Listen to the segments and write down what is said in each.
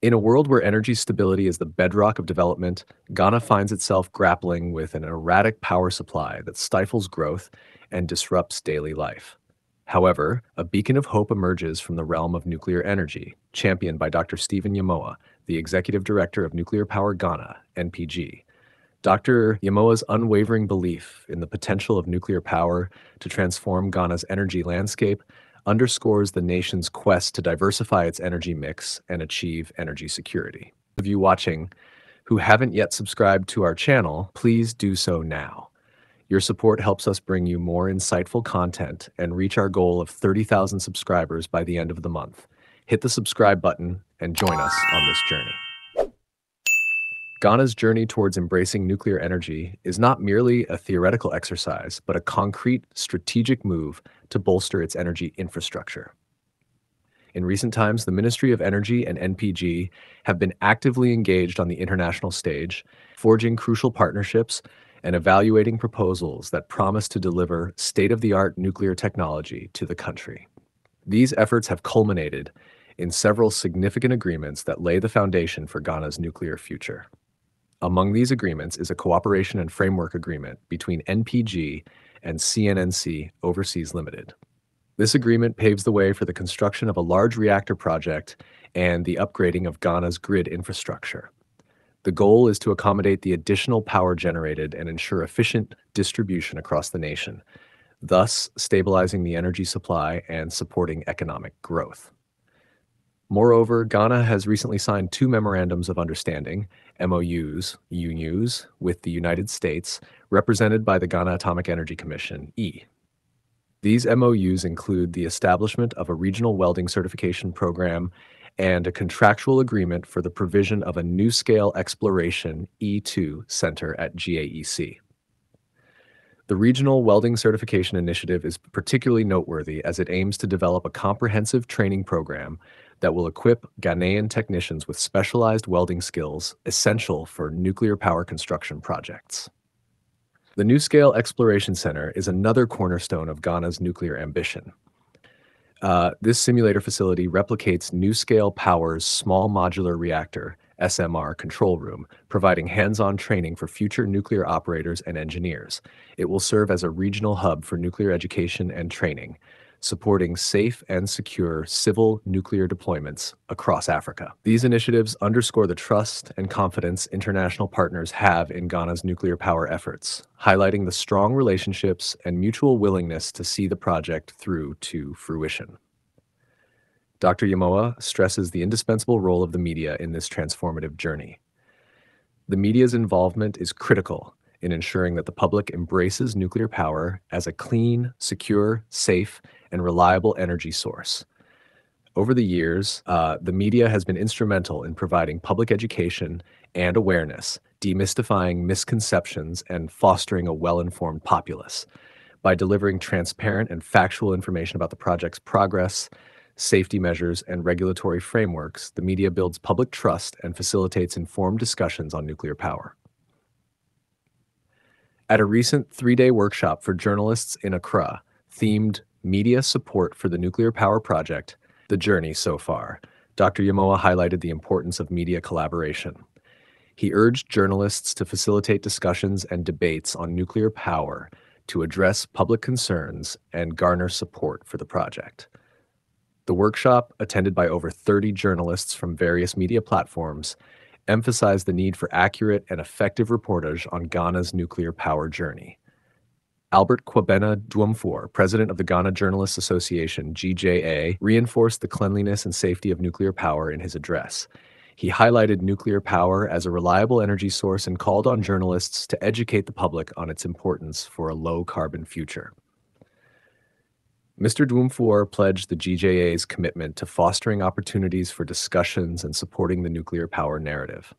In a world where energy stability is the bedrock of development, Ghana finds itself grappling with an erratic power supply that stifles growth and disrupts daily life. However, a beacon of hope emerges from the realm of nuclear energy, championed by Dr. Stephen Yamoah, the Executive Director of Nuclear Power Ghana, NPG. Dr. Yamoah's unwavering belief in the potential of nuclear power to transform Ghana's energy landscape underscores the nation's quest to diversify its energy mix and achieve energy security. Of you watching who haven't yet subscribed to our channel, please do so now. Your support helps us bring you more insightful content and reach our goal of 30,000 subscribers by the end of the month. Hit the subscribe button and join us on this journey. Ghana's journey towards embracing nuclear energy is not merely a theoretical exercise, but a concrete, strategic move to bolster its energy infrastructure. In recent times, the Ministry of Energy and NPG have been actively engaged on the international stage, forging crucial partnerships and evaluating proposals that promise to deliver state of the art nuclear technology to the country. These efforts have culminated in several significant agreements that lay the foundation for Ghana's nuclear future. Among these agreements is a cooperation and framework agreement between NPG and CNNC Overseas Limited. This agreement paves the way for the construction of a large reactor project and the upgrading of Ghana's grid infrastructure. The goal is to accommodate the additional power generated and ensure efficient distribution across the nation, thus stabilizing the energy supply and supporting economic growth. Moreover, Ghana has recently signed two memorandums of understanding, MOUs, UNUs, with the United States, represented by the Ghana Atomic Energy Commission, E. These MOUs include the establishment of a regional welding certification program and a contractual agreement for the provision of a NuScale Exploration E2 center at GAEC. The Regional Welding Certification Initiative is particularly noteworthy as it aims to develop a comprehensive training program that will equip Ghanaian technicians with specialized welding skills essential for nuclear power construction projects. The NuScale Exploration Center is another cornerstone of Ghana's nuclear ambition. Uh, this simulator facility replicates NuScale Power's small modular reactor SMR control room, providing hands on training for future nuclear operators and engineers. It will serve as a regional hub for nuclear education and training, supporting safe and secure civil nuclear deployments across Africa. These initiatives underscore the trust and confidence international partners have in Ghana's nuclear power efforts, highlighting the strong relationships and mutual willingness to see the project through to fruition. Dr. Yamoah stresses the indispensable role of the media in this transformative journey. The media's involvement is critical in ensuring that the public embraces nuclear power as a clean, secure, safe, and reliable energy source. Over the years, uh, the media has been instrumental in providing public education and awareness, demystifying misconceptions, and fostering a well informed populace. By delivering transparent and factual information about the project's progress, safety measures, and regulatory frameworks, the media builds public trust and facilitates informed discussions on nuclear power. At a recent three day workshop for journalists in Accra, themed Media Support for the Nuclear Power Project The Journey So Far, Dr. Yamoah highlighted the importance of media collaboration. He urged journalists to facilitate discussions and debates on nuclear power to address public concerns and garner support for the project. The workshop, attended by over 30 journalists from various media platforms, emphasized the need for accurate and effective reportage on Ghana's nuclear power journey. Albert Kwabena Dwumfour, president of the Ghana Journalists Association, GJA, reinforced the cleanliness and safety of nuclear power in his address. He highlighted nuclear power as a reliable energy source and called on journalists to educate the public on its importance for a low carbon future. Mr. Dwumfour pledged the GJA's commitment to fostering opportunities for discussions and supporting the nuclear power narrative.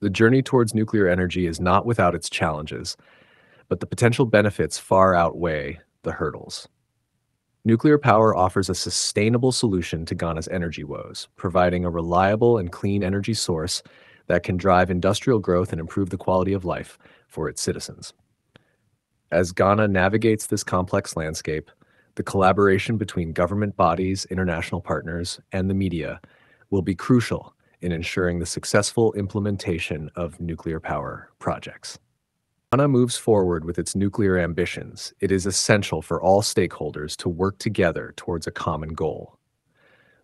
The journey towards nuclear energy is not without its challenges, but the potential benefits far outweigh the hurdles. Nuclear power offers a sustainable solution to Ghana's energy woes, providing a reliable and clean energy source that can drive industrial growth and improve the quality of life for its citizens. As Ghana navigates this complex landscape, the collaboration between government bodies, international partners, and the media will be crucial in ensuring the successful implementation of nuclear power projects. Ghana moves forward with its nuclear ambitions. It is essential for all stakeholders to work together towards a common goal.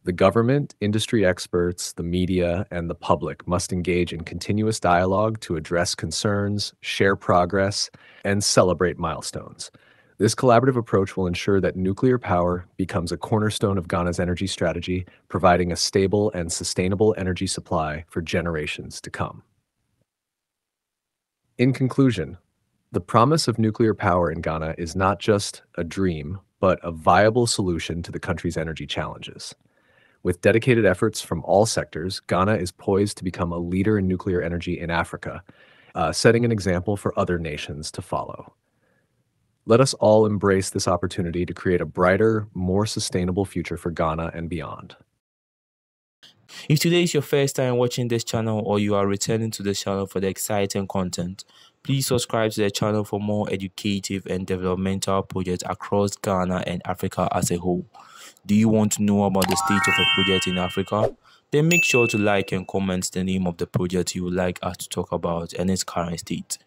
The government, industry experts, the media, and the public must engage in continuous dialogue to address concerns, share progress, and celebrate milestones. This collaborative approach will ensure that nuclear power becomes a cornerstone of Ghana's energy strategy, providing a stable and sustainable energy supply for generations to come. In conclusion, the promise of nuclear power in Ghana is not just a dream, but a viable solution to the country's energy challenges. With dedicated efforts from all sectors, Ghana is poised to become a leader in nuclear energy in Africa, uh, setting an example for other nations to follow. Let us all embrace this opportunity to create a brighter, more sustainable future for Ghana and beyond. If today is your first time watching this channel or you are returning to this channel for the exciting content, please subscribe to the channel for more educative and developmental projects across Ghana and Africa as a whole. Do you want to know about the state of a project in Africa? Then make sure to like and comment the name of the project you would like us to talk about and its current state.